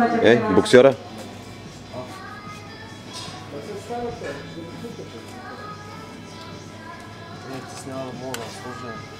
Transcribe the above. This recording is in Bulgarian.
Е, боксера. Не, ти сняла мога, служа. Е.